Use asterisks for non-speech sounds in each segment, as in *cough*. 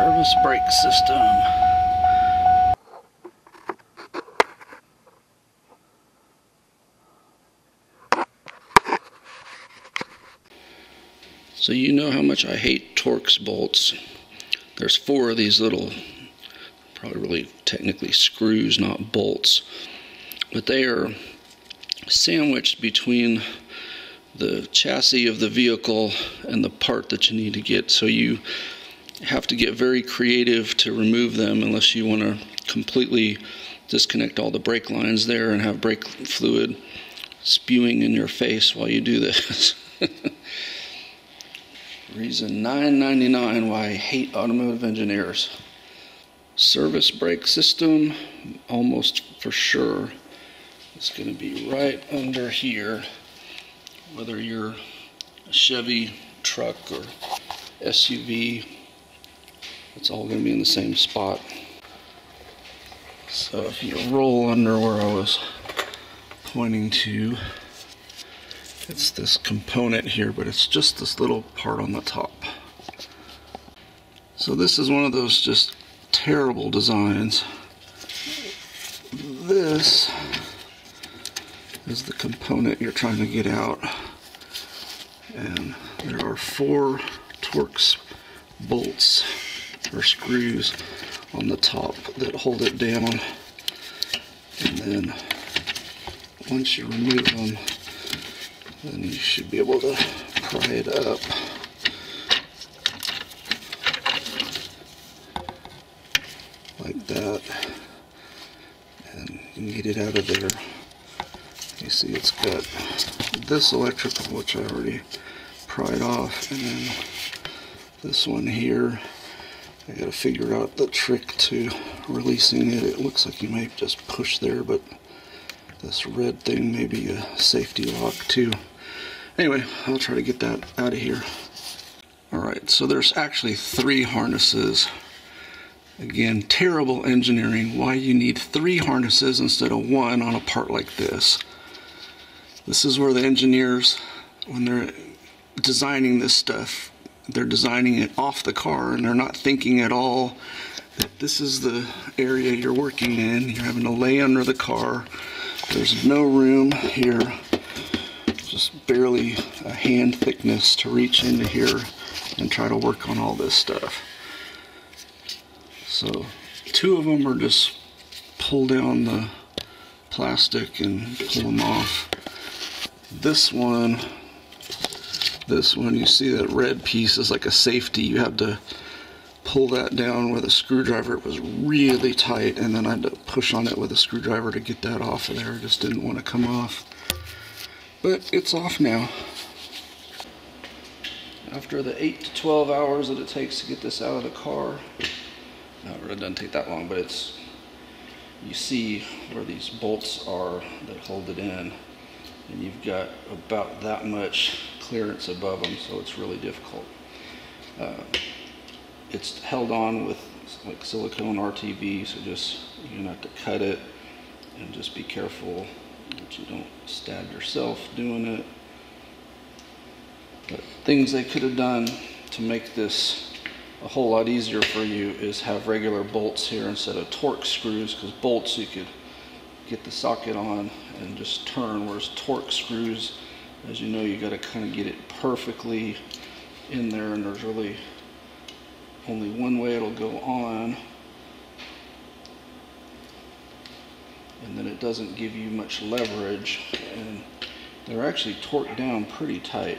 Service brake system. So you know how much I hate Torx bolts. There's four of these little, probably really technically screws, not bolts. But they are sandwiched between the chassis of the vehicle and the part that you need to get. So you have to get very creative to remove them unless you want to completely disconnect all the brake lines there and have brake fluid spewing in your face while you do this. *laughs* Reason 999 why I hate automotive engineers. Service brake system, almost for sure, is going to be right under here. Whether you're a Chevy truck or SUV, it's all going to be in the same spot. So if you roll under where I was pointing to, it's this component here, but it's just this little part on the top. So this is one of those just terrible designs. This is the component you're trying to get out. And there are four Torx bolts or screws on the top that hold it down. And then once you remove them, then you should be able to pry it up. Like that. And you get it out of there. You see it's got this electrical, which I already pried off, and then this one here. I gotta figure out the trick to releasing it. It looks like you may just push there, but this red thing may be a safety lock too. Anyway, I'll try to get that out of here. Alright, so there's actually three harnesses. Again, terrible engineering. Why you need three harnesses instead of one on a part like this. This is where the engineers, when they're designing this stuff, they're designing it off the car and they're not thinking at all that this is the area you're working in. You're having to lay under the car. There's no room here, just barely a hand thickness to reach into here and try to work on all this stuff. So two of them are just pull down the plastic and pull them off. This one this one, you see that red piece is like a safety. You have to pull that down with a screwdriver. It was really tight, and then I had to push on it with a screwdriver to get that off of there. It just didn't want to come off. But it's off now. After the 8 to 12 hours that it takes to get this out of the car, no, it really doesn't take that long, but it's, you see where these bolts are that hold it in, and you've got about that much clearance above them, so it's really difficult. Uh, it's held on with like silicone RTV, so just you have to cut it and just be careful that you don't stab yourself doing it. But things they could have done to make this a whole lot easier for you is have regular bolts here instead of Torx screws, because bolts you could get the socket on and just turn, whereas Torx screws as you know, you got to kind of get it perfectly in there, and there's really only one way it'll go on. And then it doesn't give you much leverage, and they're actually torqued down pretty tight.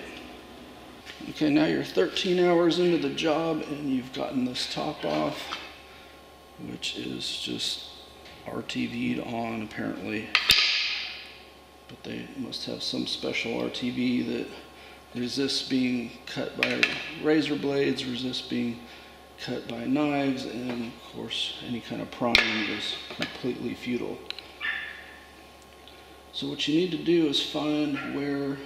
Okay, now you're 13 hours into the job, and you've gotten this top off, which is just RTV'd on apparently but they must have some special RTV that resists being cut by razor blades, resists being cut by knives, and of course any kind of prying is completely futile. So what you need to do is find where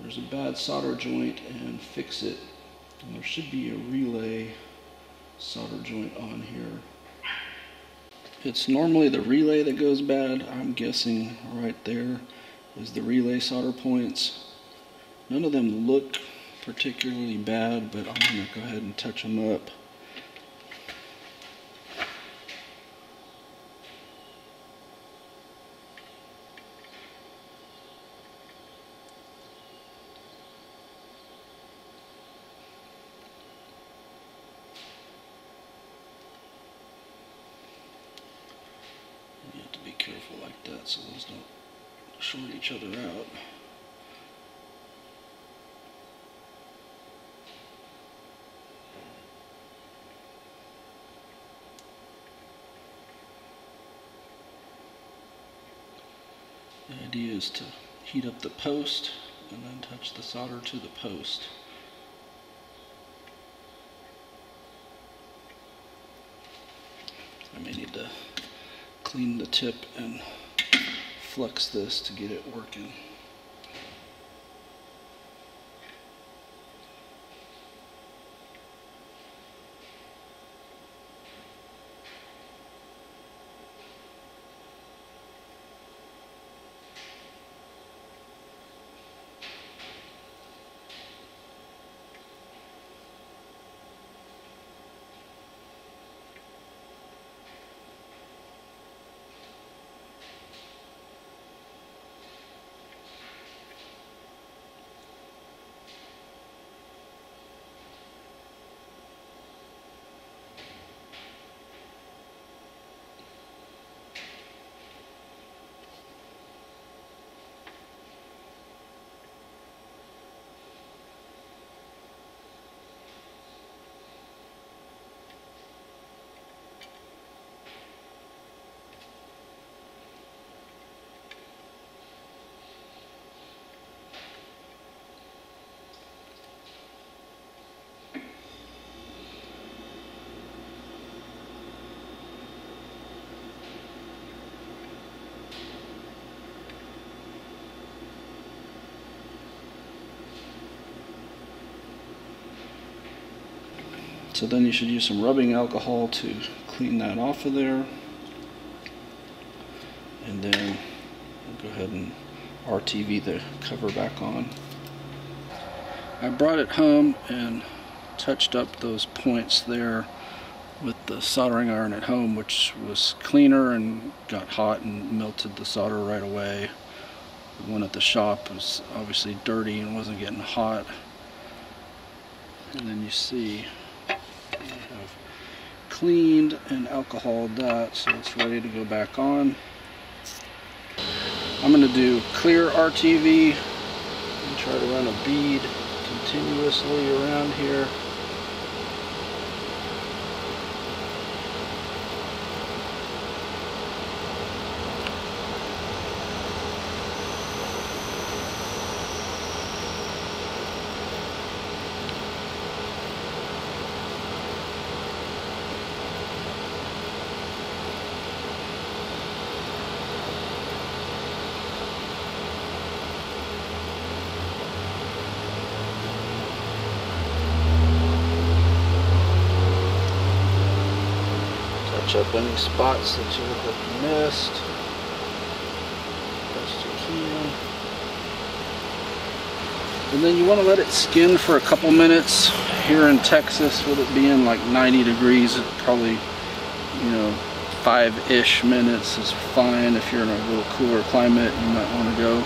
there's a bad solder joint and fix it. And there should be a relay solder joint on here. It's normally the relay that goes bad. I'm guessing right there is the relay solder points. None of them look particularly bad, but I'm going to go ahead and touch them up so those don't short each other out. The idea is to heat up the post and then touch the solder to the post. I may need to clean the tip and flex this to get it working. So then you should use some rubbing alcohol to clean that off of there. And then go ahead and RTV the cover back on. I brought it home and touched up those points there with the soldering iron at home which was cleaner and got hot and melted the solder right away. The one at the shop was obviously dirty and wasn't getting hot. And then you see cleaned and alcoholed that so it's ready to go back on. I'm going to do clear RTV and try to run a bead continuously around here. Touch up any spots that you have missed. Best you can. And then you want to let it skin for a couple minutes. Here in Texas, with it being like 90 degrees, it probably, you know, five-ish minutes is fine. If you're in a little cooler climate, you might want to go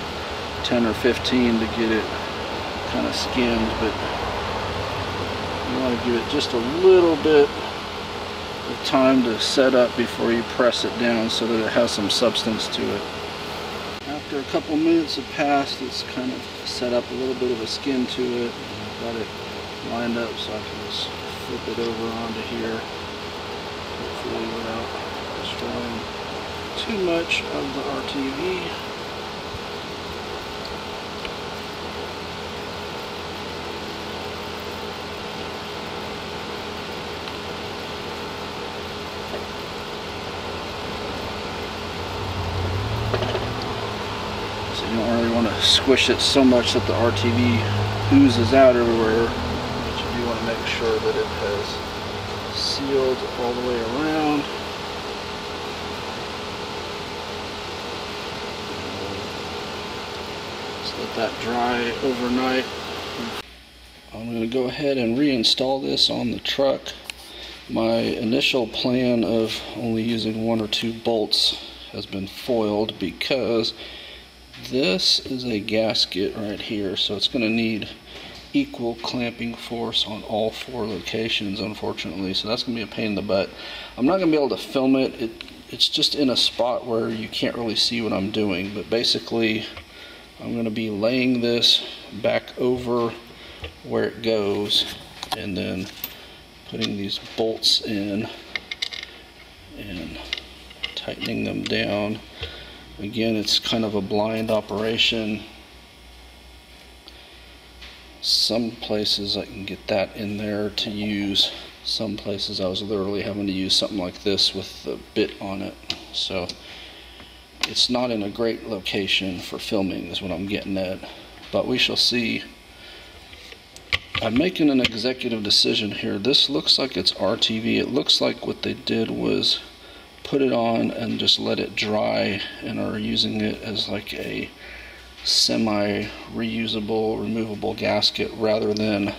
10 or 15 to get it kind of skinned, but you want to give it just a little bit the time to set up before you press it down so that it has some substance to it. After a couple minutes have passed, it's kind of set up a little bit of a skin to it. I've got it lined up so I can just flip it over onto here, hopefully without destroying too much of the RTV. You don't really want to squish it so much that the RTV oozes out everywhere. But you do want to make sure that it has sealed all the way around. Let that dry overnight. I'm going to go ahead and reinstall this on the truck. My initial plan of only using one or two bolts has been foiled because this is a gasket right here, so it's going to need equal clamping force on all four locations, unfortunately. So that's going to be a pain in the butt. I'm not going to be able to film it. It it's just in a spot where you can't really see what I'm doing but basically I'm going to be laying this back over where it goes and then putting these bolts in and tightening them down again it's kind of a blind operation. Some places I can get that in there to use. Some places I was literally having to use something like this with the bit on it. So it's not in a great location for filming is what I'm getting at. But we shall see. I'm making an executive decision here. This looks like it's RTV it looks like what they did was put it on and just let it dry and are using it as like a semi reusable removable gasket rather than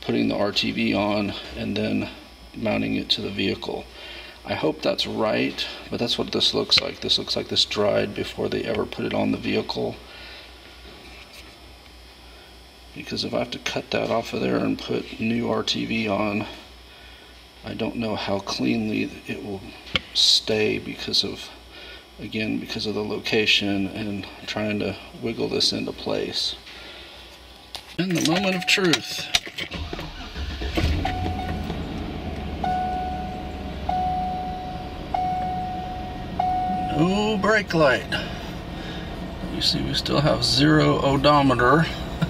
putting the RTV on and then mounting it to the vehicle. I hope that's right, but that's what this looks like. This looks like this dried before they ever put it on the vehicle. Because if I have to cut that off of there and put new RTV on, I don't know how cleanly it will stay because of, again, because of the location and trying to wiggle this into place. In the moment of truth. No brake light. You see we still have zero odometer.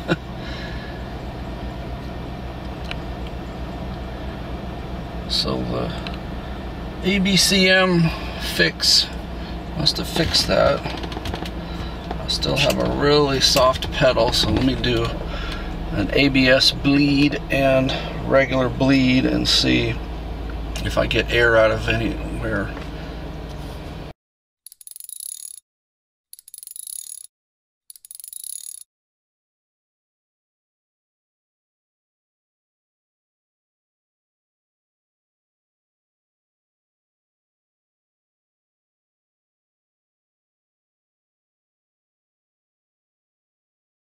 *laughs* so the EBCM fix. Must have fixed that. I still have a really soft pedal, so let me do an ABS bleed and regular bleed and see if I get air out of anywhere